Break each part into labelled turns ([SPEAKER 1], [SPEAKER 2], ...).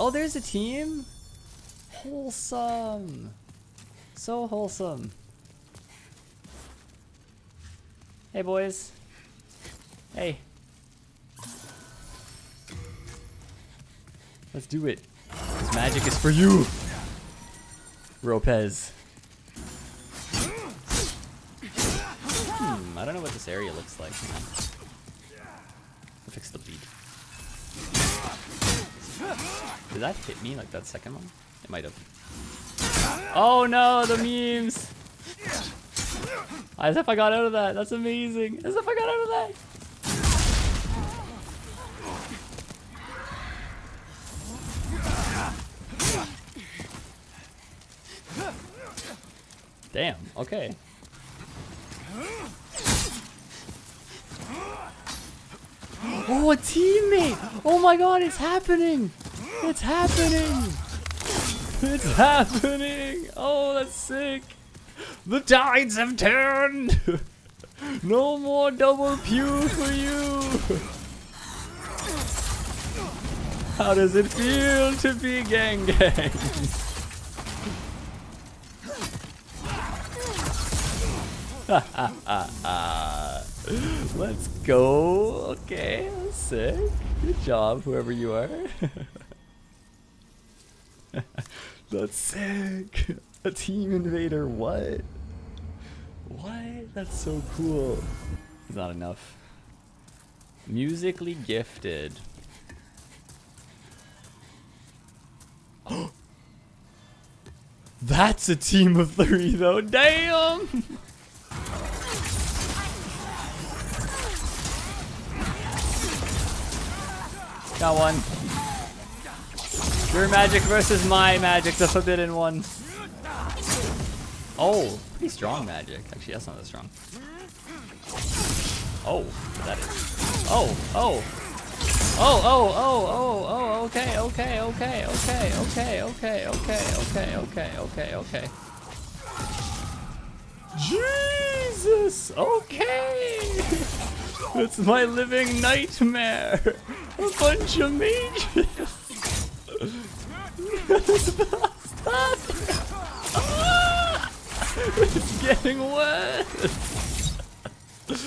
[SPEAKER 1] Oh, there's a team? Wholesome. So wholesome. Hey, boys. Hey. Let's do it. This magic is for you. Ropez. Hmm, I don't know what this area looks like. I'll fix the bleed. Did that hit me like that second one? It might have. Oh no, the memes! As if I got out of that. That's amazing. As if I got out of that. Damn, okay. Oh, a teammate! Oh my god, it's happening! It's happening! It's happening! Oh, that's sick! The tides have turned! no more double pew for you! How does it feel to be gang gang? Let's go. Okay, sick. Good job, whoever you are. That's sick. A team invader, what? What? That's so cool. It's not enough. Musically gifted. That's a team of three though, damn! Got one. Your magic versus my magic, the forbidden one. Oh, pretty strong magic. Actually, that's not that strong. Oh, that is. Oh, oh. Oh, oh, oh, oh, oh, okay, okay, okay, okay, okay, okay, okay, okay, okay, okay, okay. Jesus! Okay! It's my living nightmare! A bunch of mages! Stop! It's getting worse! wet!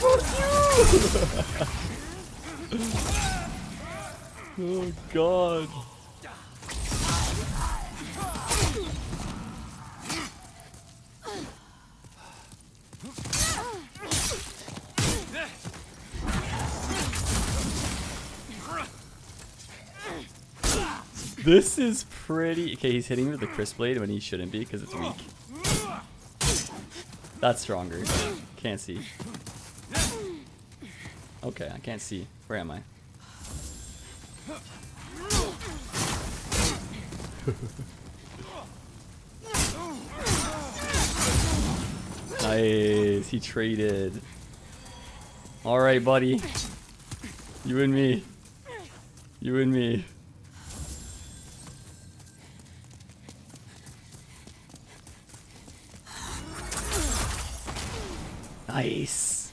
[SPEAKER 1] Fuck you! oh god. This is pretty... Okay, he's hitting with the Kris Blade when he shouldn't be because it's weak. That's stronger. Can't see. Okay, I can't see. Where am I? nice. He traded. Alright, buddy. You and me. You and me. Nice.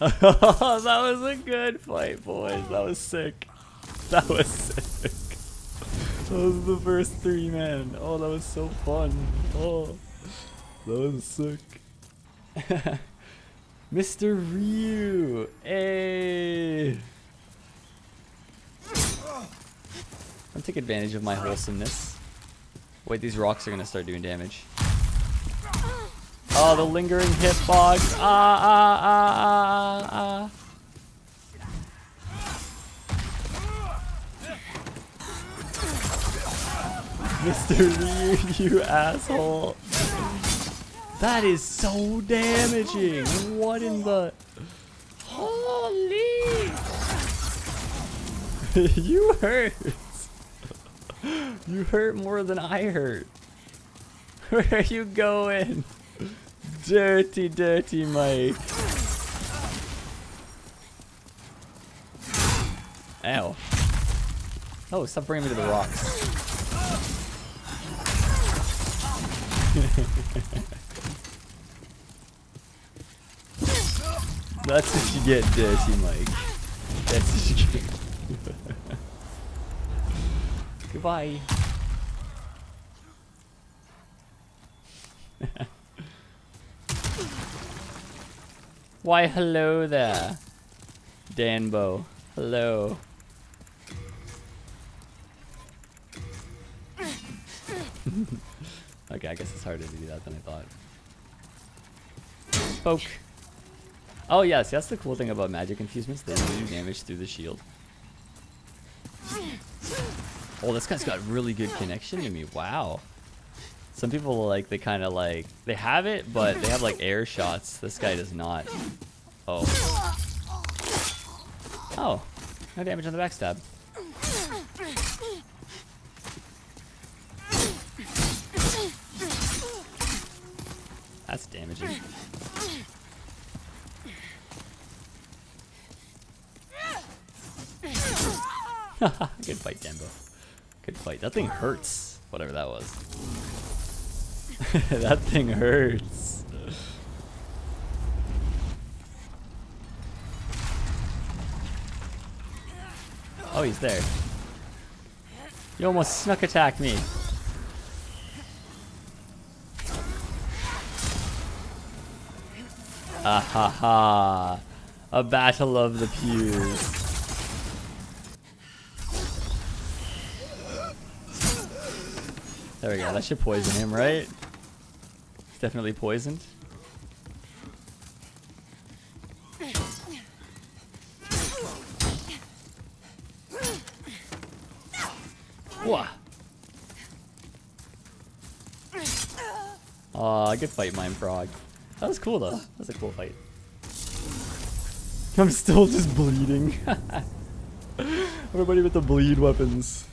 [SPEAKER 1] that was a good fight, boys. That was sick. That was sick. That was the first three, man. Oh, that was so fun. Oh, that was sick. Mr. Ryu! Hey! I'll take advantage of my wholesomeness. Wait, these rocks are gonna start doing damage. Oh, the lingering hitbox! Ah, ah, ah, ah, ah. Mr. Ryu, you asshole! That is so damaging. What in the... Holy... you hurt. you hurt more than I hurt. Where are you going? Dirty, dirty Mike. Ow. Oh, stop bringing me to the rocks. That's what you get, Dirty Mike. That's what you get. Goodbye. Why, hello there, Danbo. Hello. okay, I guess it's harder to do that than I thought. Poke. Oh yes, that's the cool thing about magic infusements. They do damage through the shield. Oh, this guy's got really good connection to me. Wow. Some people like they kind of like they have it, but they have like air shots. This guy does not. Oh. Oh. No damage on the backstab. That's damaging. Good fight, Dembo. Good fight. That thing hurts. Whatever that was. that thing hurts. Oh, he's there. You almost snuck attack me. Ah ha ha. A battle of the pews. There we go. That should poison him, right? He's definitely poisoned. Whoa. Aw, good fight, Mime Frog. That was cool, though. That was a cool fight. I'm still just bleeding. Everybody with the bleed weapons.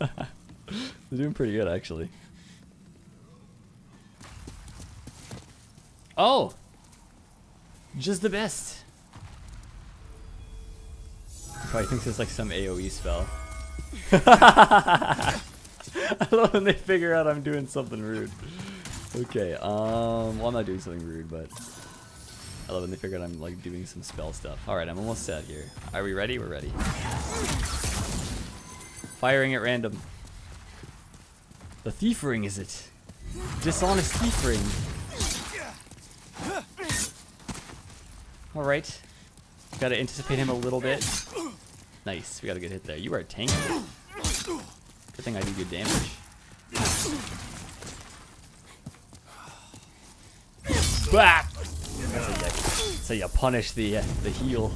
[SPEAKER 1] They're doing pretty good, actually. Oh! Just the best. Probably thinks it's like some AoE spell. I love when they figure out I'm doing something rude. Okay, um, well I'm not doing something rude, but I love when they figure out I'm like doing some spell stuff. Alright, I'm almost set here. Are we ready? We're ready. Firing at random. The thief ring, is it? Dishonest thief ring. Alright. Gotta anticipate him a little bit. Nice, we got a good hit there. You are tanky. Good thing I do good damage. Bah! So you punish the uh, the heal.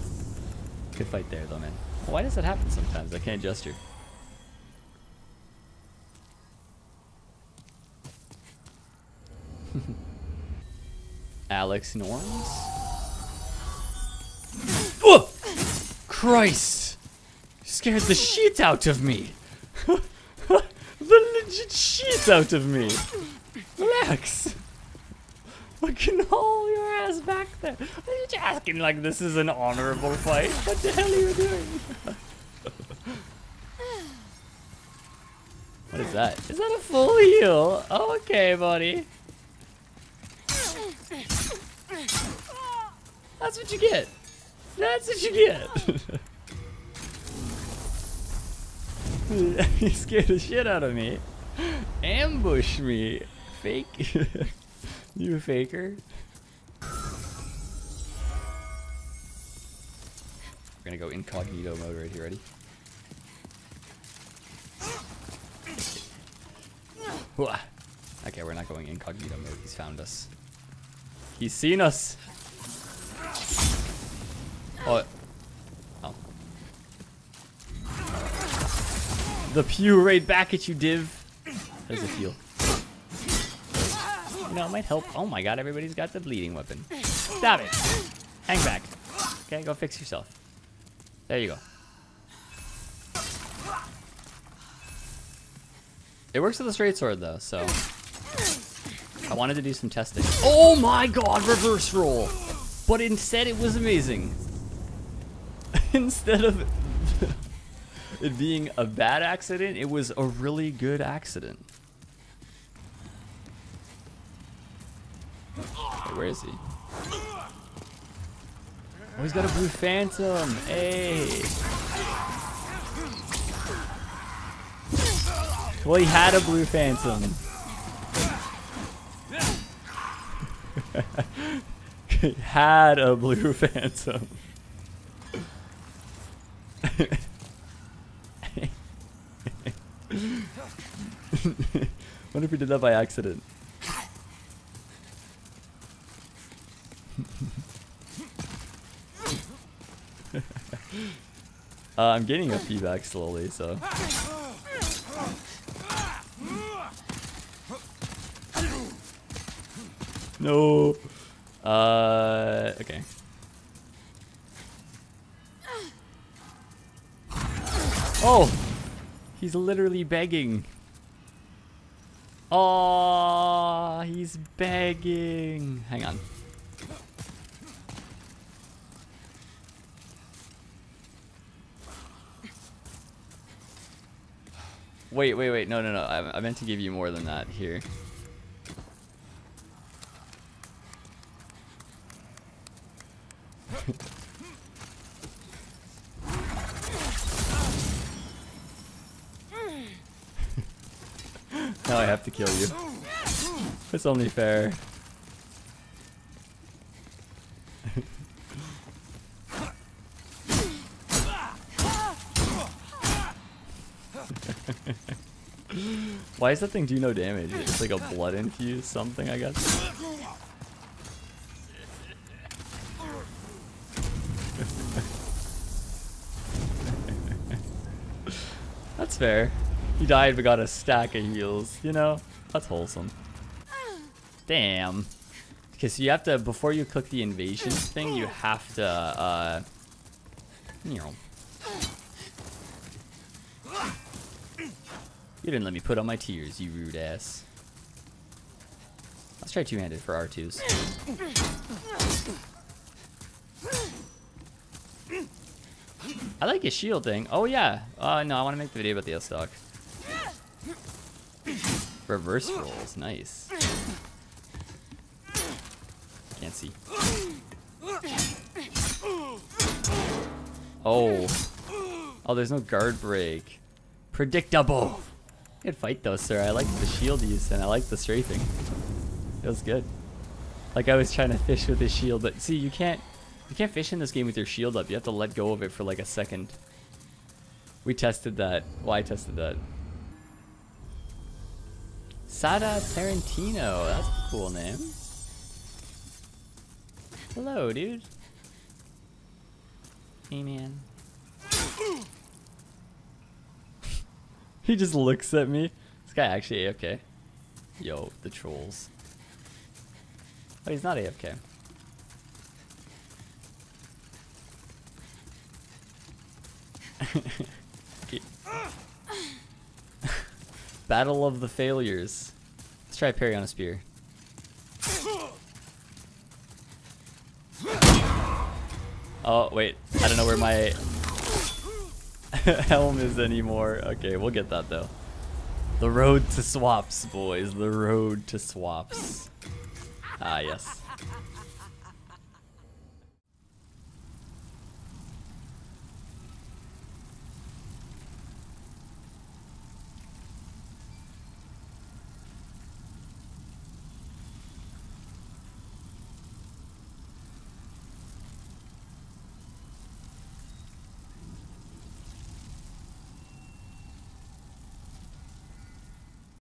[SPEAKER 1] Good fight there, though, man. Why does that happen sometimes? I can't adjust gesture. Alex Norms. Oh! Christ! Scared the shit out of me! the legit shit out of me! Relax! Fucking haul your ass back there! Are you asking like this is an honorable fight? What the hell are you doing? what is that? Is that a full heal? Oh, okay, buddy. That's what you get. That's what you get. he scared the shit out of me. Ambush me. Fake. you faker. We're gonna go incognito mode right here. Ready? Okay, we're not going incognito mode. He's found us. He's seen us. Oh. Oh. The pew right back at you, Div. There's a heal. You know, it might help. Oh my god, everybody's got the bleeding weapon. Stop it. Hang back. Okay, go fix yourself. There you go. It works with a straight sword, though, so... I wanted to do some testing. Oh my god, reverse roll! But instead it was amazing. instead of it being a bad accident, it was a really good accident. Where is he? Oh, he's got a blue phantom. Hey. Well, he had a blue phantom. he had a blue phantom. Wonder if he did that by accident. uh, I'm getting a feedback slowly, so. No. Uh, okay. Oh! He's literally begging. Oh, he's begging. Hang on. Wait, wait, wait. No, no, no. I, I meant to give you more than that here. now I have to kill you. It's only fair. Why does that thing do no damage? It's like a blood infused something, I guess. That's fair. He died but got a stack of heals, you know? That's wholesome. Damn. Because you have to, before you click the invasion thing, you have to, uh, you know. You didn't let me put on my tears, you rude ass. Let's try two-handed for R2s. I like his shield thing. Oh yeah. Uh, no, I want to make the video about the Estoc. Reverse rolls, nice. Can't see. Oh. Oh, there's no guard break. Predictable. Good fight though, sir. I like the shield use and I like the strafing. Was good. Like I was trying to fish with his shield, but see, you can't you can't fish in this game with your shield up. You have to let go of it for like a second. We tested that. Well, I tested that. Sada Tarantino. That's a cool name. Hello, dude. Hey, man. he just looks at me. This guy actually AFK. Yo, the trolls. Oh, he's not AFK. Battle of the failures. Let's try parry on a spear. Oh, wait. I don't know where my helm is anymore. Okay, we'll get that though. The road to swaps, boys. The road to swaps. Ah, yes.